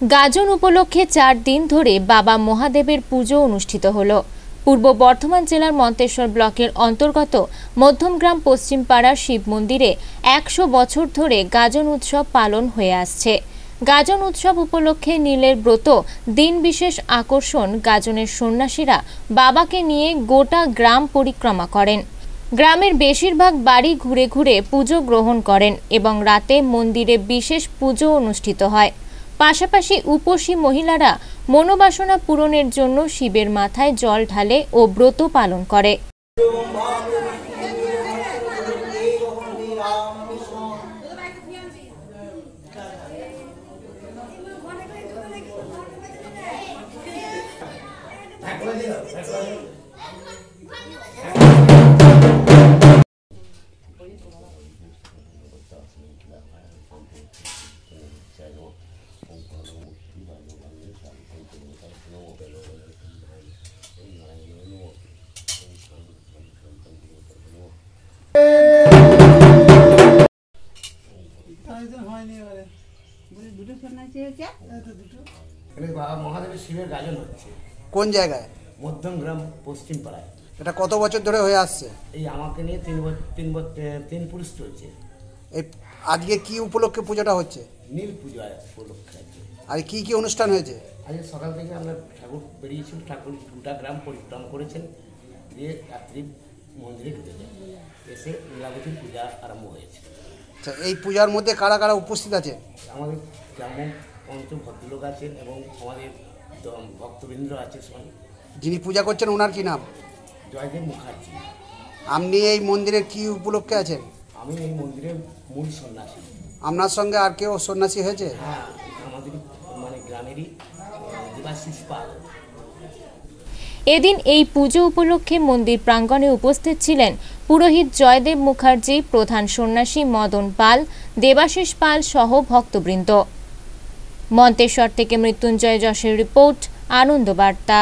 গাজন উপলক্ষে চার দিন ধরে বাবা মহাদেবের পুজো অনুষ্ঠিত হলো। পূর্ব বর্ধমান জেলার মন্তেশ্বর ব্লকের অন্তর্গত মধ্যমগ্রাম পশ্চিমপাড়ার শিব মন্দিরে একশো বছর ধরে গাজন উৎসব পালন হয়ে আসছে। গাজন উৎসব উপলক্ষে নীলের ব্রত, দিন বিশেষ আকর্ষণ গাজনের সন্ন্যাসীরা বাবাকে নিয়ে গোটা গ্রাম পরিক্রমা করেন। গ্রামের বেশিরভাগ বাড়ি ঘুরে ঘুরে পুজো গ্রহণ করেন এবং রাতে মন্দিরে বিশেষ পুজো অনুষ্ঠিত হয়। পাশাপাশি উপসী মহিলারা মনোবাসনা পূরণের জন্য শিবের মাথায় জল ঢালে ও ব্রত পালন করে। এখানে বাবা কোন জায়গায়? মধ্যমগ্রাম পশ্চিম পাড়ায়। এটা কত বছর ধরে হয়ে আসছে? এই আমাকে নিয়ে তিন বছর তিন বছর তিন পুরুষ চলছে। এই আজকে কি উপলক্ষে পুজোটা হচ্ছে? নীল পুজো উপলক্ষে আর কি কি অনুষ্ঠান হয়েছে? আজকে সকাল থেকে আমরা ঠাকুর বেরিয়েছিল ঠাকুর দুটা গ্রাম পরিক্রম করেছেন দিয়ে রাত্রি মন্দিরে ঢুকে যায় এসে নীলাবতীর পূজা আরম্ভ হয়েছে। আচ্ছা এই পূজার মধ্যে কারা কারা উপস্থিত আছে? আমাদের যেমন পঞ্চ ভদ্রলোক আছেন এবং আমাদের ভক্তবৃন্দ আছে সবাই। যিনি পূজা করছেন ওনার কি নাম? জয়দেব মুখার্জি। আপনি এই মন্দিরের কি উপলক্ষে আছেন? আমি এই মন্দিরের মূল সন্ন্যাসী। আপনার সঙ্গে আর কেউ সন্ন্যাসী হয়েছে? হ্যাঁ আমাদের মানে গ্রামেরই আহ, দেবাশিস পাল। এদিন এই পুজো উপলক্ষে মন্দির প্রাঙ্গণে উপস্থিত ছিলেন পুরোহিত জয়দেব মুখার্জি প্রধান সন্ন্যাসী মদন পাল দেবাশিস পাল সহ ভক্তবৃন্দ। মন্তেশ্বর থেকে মৃত্যুঞ্জয় যশের রিপোর্ট আনন্দবার্তা